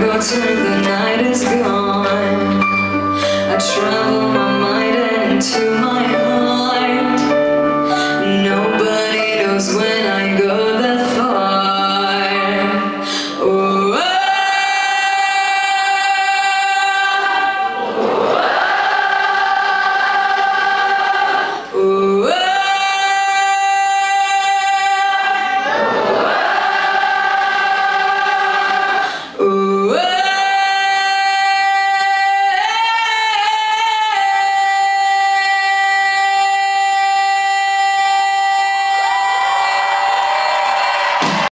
go till the night is gone. I travel my mind and into